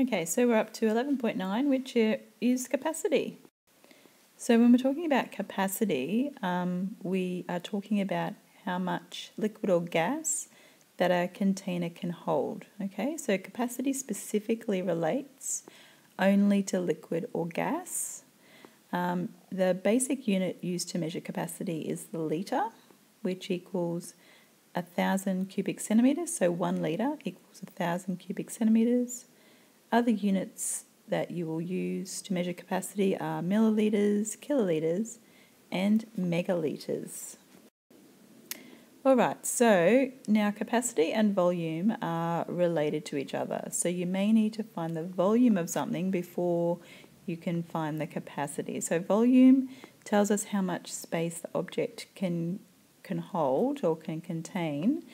Okay, so we're up to 11.9, which is capacity. So when we're talking about capacity, um, we are talking about how much liquid or gas that a container can hold. Okay, so capacity specifically relates only to liquid or gas. Um, the basic unit used to measure capacity is the litre, which equals a thousand cubic centimetres, so one litre equals a thousand cubic centimetres. Other units that you will use to measure capacity are millilitres, kilolitres, and megalitres. Alright, so now capacity and volume are related to each other. So you may need to find the volume of something before you can find the capacity. So volume tells us how much space the object can, can hold or can contain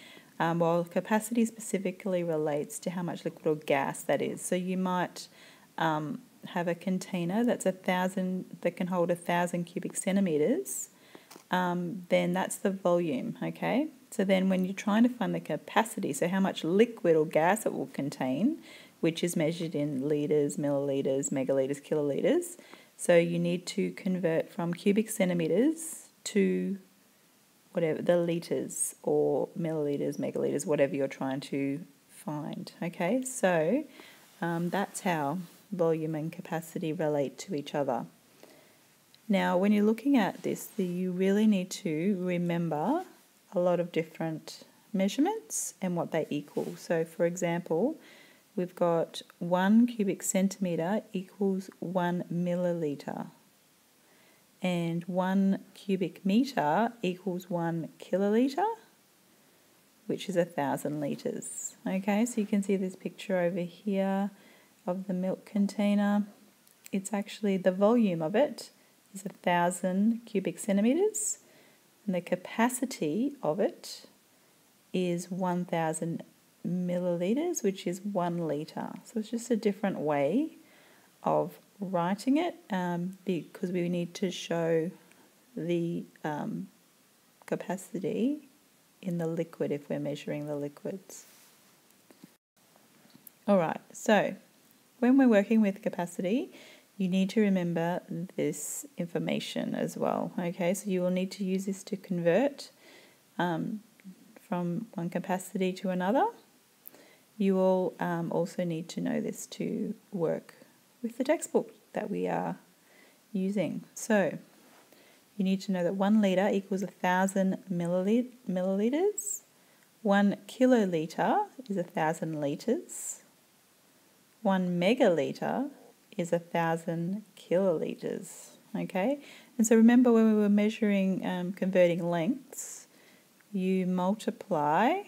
um, while capacity specifically relates to how much liquid or gas that is. So you might um, have a container that's a thousand that can hold a thousand cubic centimeters. Um, then that's the volume. Okay. So then when you're trying to find the capacity, so how much liquid or gas it will contain, which is measured in liters, milliliters, megaliters, kiloliters. So you need to convert from cubic centimeters to whatever the liters or milliliters, megaliters, whatever you're trying to find. Okay, so um, that's how volume and capacity relate to each other. Now, when you're looking at this, you really need to remember a lot of different measurements and what they equal. So, for example, we've got one cubic centimetre equals one milliliter and 1 cubic metre equals 1 kilolitre, which is a thousand litres. Okay, so you can see this picture over here of the milk container. It's actually the volume of it is a thousand cubic centimetres, and the capacity of it is 1000 millilitres, which is one litre. So it's just a different way of writing it um, because we need to show the um, capacity in the liquid if we're measuring the liquids. Alright, so when we're working with capacity, you need to remember this information as well. Okay, so you will need to use this to convert um, from one capacity to another. You will um, also need to know this to work with the textbook that we are using. So you need to know that one litre equals a thousand milliliters. One kiloliter is a thousand litres. One megaliter is a thousand kiloliters. Okay, and so remember when we were measuring, um, converting lengths, you multiply.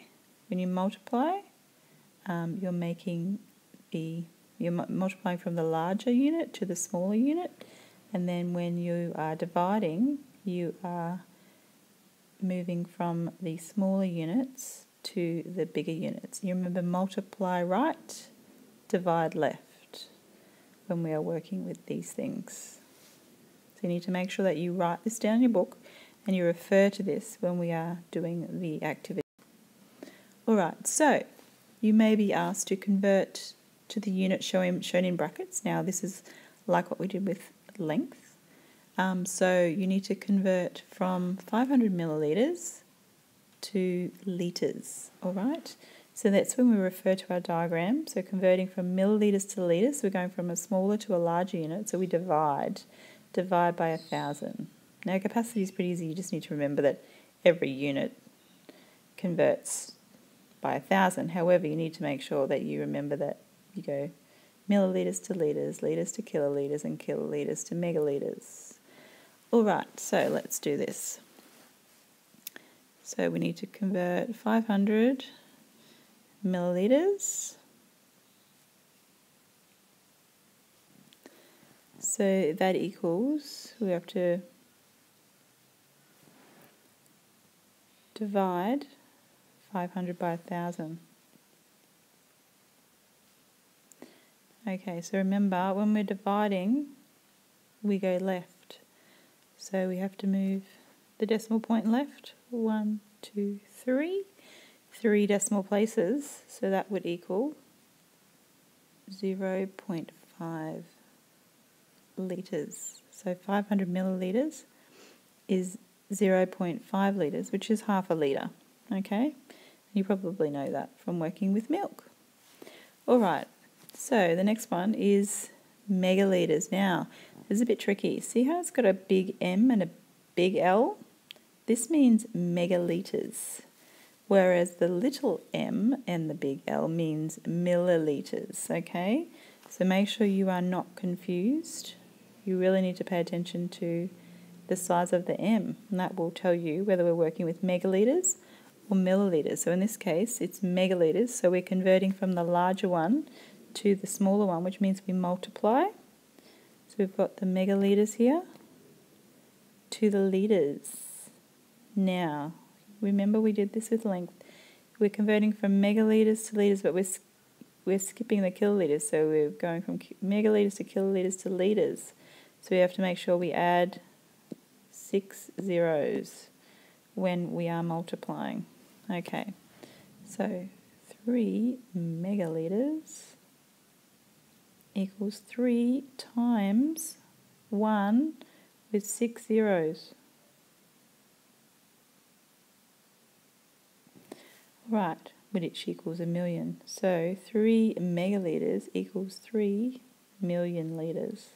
When you multiply, um, you're making the you're multiplying from the larger unit to the smaller unit, and then when you are dividing, you are moving from the smaller units to the bigger units. You remember multiply right, divide left when we are working with these things. So you need to make sure that you write this down in your book and you refer to this when we are doing the activity. Alright, so you may be asked to convert to the unit shown, shown in brackets. Now this is like what we did with length. Um, so you need to convert from 500 milliliters to liters, all right? So that's when we refer to our diagram. So converting from milliliters to liters, we're going from a smaller to a larger unit, so we divide, divide by a thousand. Now capacity is pretty easy, you just need to remember that every unit converts by a thousand. However, you need to make sure that you remember that you go milliliters to liters, liters to kiloliters, and kiloliters to megaliters. All right, so let's do this. So we need to convert 500 milliliters. So that equals, we have to divide 500 by 1000. Okay, so remember when we're dividing, we go left. So we have to move the decimal point left. One, two, three. Three decimal places, so that would equal 0.5 litres. So 500 millilitres is 0.5 litres, which is half a litre. Okay, you probably know that from working with milk. All right, so the next one is megalitres. Now, this is a bit tricky. See how it's got a big M and a big L? This means megalitres, whereas the little m and the big L means millilitres, okay? So make sure you are not confused. You really need to pay attention to the size of the m, and that will tell you whether we're working with megalitres or millilitres. So in this case, it's megalitres, so we're converting from the larger one to the smaller one, which means we multiply. So we've got the megalitres here to the litres. Now, remember we did this with length. We're converting from megalitres to litres, but we're, we're skipping the kiloliters, so we're going from megalitres to kiloliters to litres. So we have to make sure we add six zeros when we are multiplying. Okay, so 3 megalitres equals 3 times 1 with 6 zeros. Right, which equals a million. So 3 megalitres equals 3 million litres.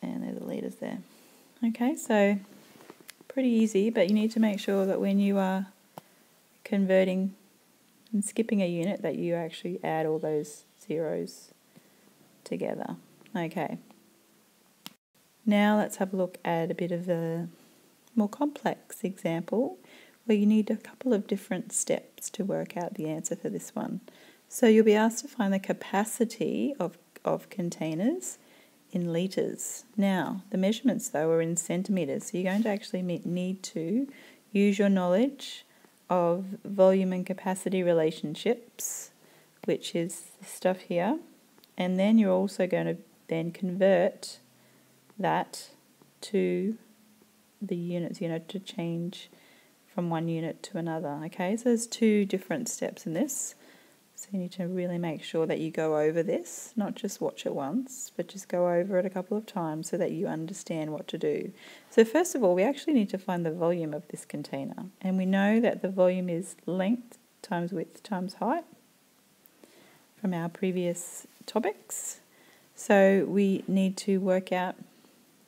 And there's the litres there. Okay, so pretty easy, but you need to make sure that when you are converting and skipping a unit that you actually add all those zeros together. Okay. Now let's have a look at a bit of a more complex example where you need a couple of different steps to work out the answer for this one. So you'll be asked to find the capacity of, of containers in litres. Now, the measurements though are in centimetres, so you're going to actually need to use your knowledge of volume and capacity relationships, which is the stuff here, and then you're also going to then convert that to the units, you know, to change from one unit to another. Okay, so there's two different steps in this. So you need to really make sure that you go over this, not just watch it once, but just go over it a couple of times so that you understand what to do. So first of all, we actually need to find the volume of this container. And we know that the volume is length times width times height from our previous topics. So we need to work out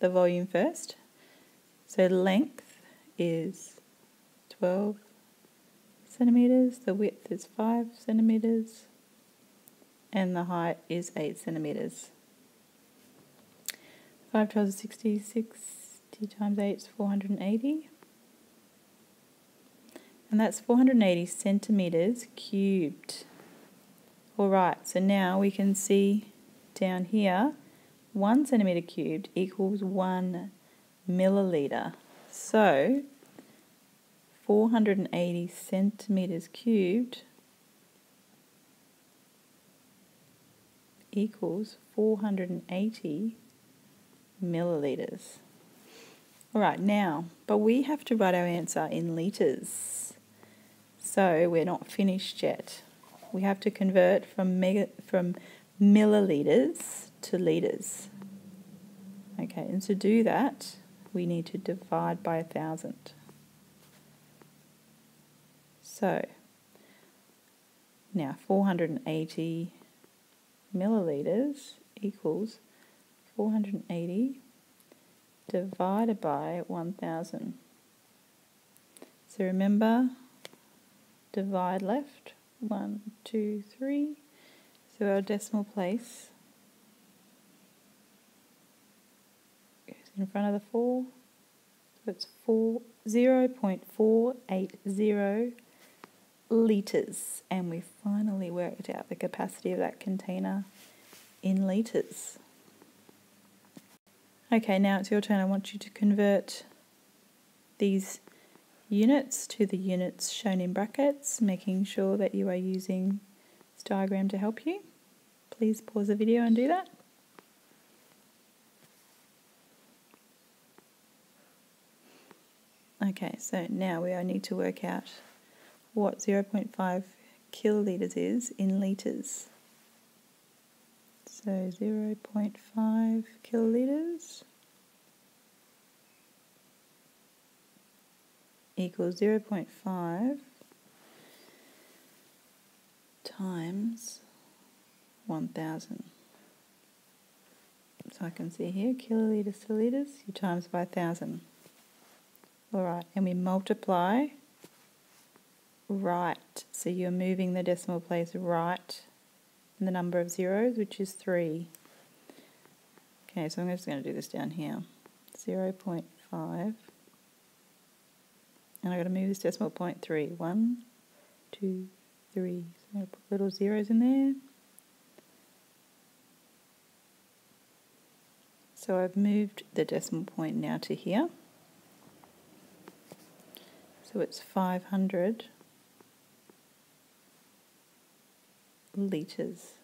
the volume first. So length is 12 centimeters, the width is 5 centimeters, and the height is 8 centimeters. 5 12 is 60, 60 times 8 is 480. And that's 480 centimeters cubed. Alright, so now we can see down here 1 centimetre cubed equals 1 milliliter. So 480 centimetres cubed equals 480 milliliters. Alright, now, but we have to write our answer in litres. So we're not finished yet. We have to convert from mega from milliliters to litres. Okay, and to do that, we need to divide by a thousand. So, now 480 millilitres equals 480 divided by 1000. So remember, divide left, 1, 2, 3. So our decimal place in front of the 4. So it's 4, 0 0.480 litres. And we finally worked out the capacity of that container in litres. Okay, now it's your turn. I want you to convert these units to the units shown in brackets, making sure that you are using this diagram to help you. Please pause the video and do that. Okay, so now we need to work out what 0.5 kilolitres is in litres. So 0.5 kilolitres equals 0.5 times 1000. So I can see here kilolitres to litres, you times by 1000. Alright, and we multiply right. So you're moving the decimal place right in the number of zeros, which is 3. Okay, so I'm just going to do this down here. 0 0.5. And I've got to move this decimal point 3. 1, 2, 3. So I'm going to put little zeros in there. So I've moved the decimal point now to here. So it's 500 litres.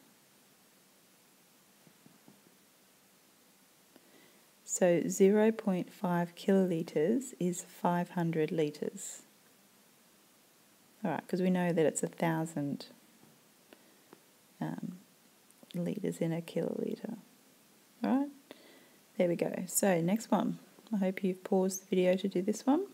So 0.5 kilolitres is 500 litres. Alright, because we know that it's a thousand um, litres in a kilolitre. Alright, there we go. So next one. I hope you've paused the video to do this one.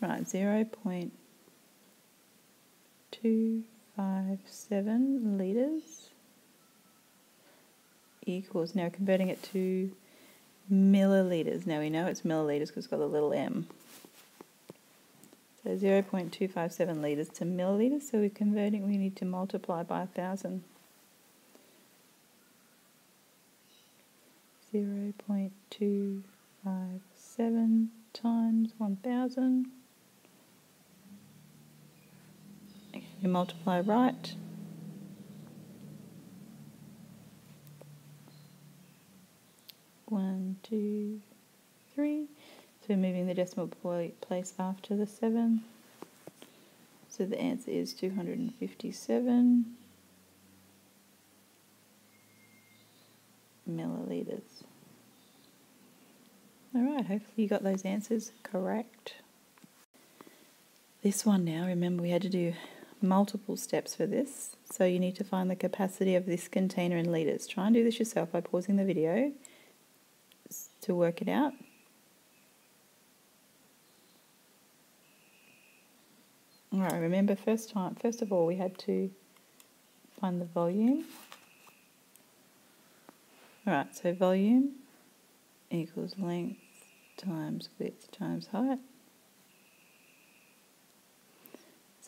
Right, 0 0.257 litres equals, now converting it to millilitres. Now we know it's millilitres because it's got a little m. So 0 0.257 litres to millilitres, so we're converting, we need to multiply by 1,000. 0 0.257 times 1,000 You multiply right. One, two, three. So we're moving the decimal place after the 7. So the answer is 257 milliliters. Alright, hopefully you got those answers correct. This one now, remember we had to do multiple steps for this. So you need to find the capacity of this container in litres. Try and do this yourself by pausing the video to work it out. Alright, remember first time first of all we had to find the volume. Alright, so volume equals length times width times height.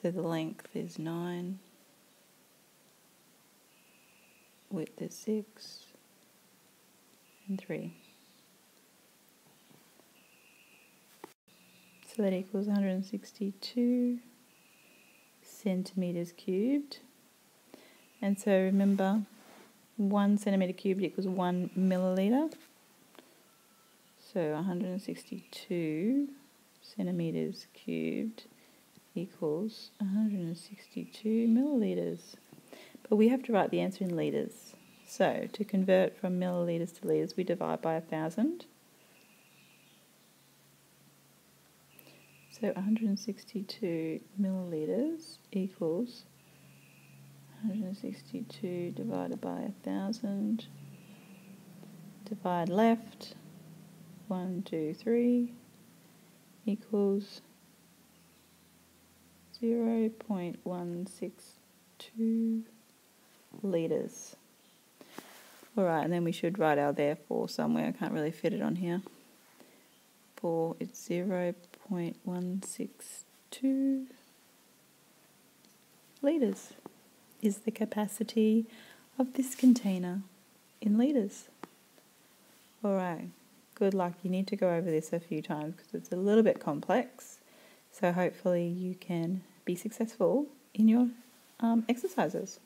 So the length is 9, width is 6, and 3. So that equals 162 centimetres cubed. And so remember, 1 centimetre cubed equals 1 milliliter. So 162 centimetres cubed equals 162 milliliters. But we have to write the answer in liters. So to convert from milliliters to liters, we divide by 1,000. So 162 milliliters equals 162 divided by 1,000. Divide left. 1, 2, 3 equals 0.162 litres. Alright, and then we should write our therefore somewhere. I can't really fit it on here. For it's 0.162 litres is the capacity of this container in litres. Alright, good luck. You need to go over this a few times because it's a little bit complex. So hopefully you can be successful in your um, exercises.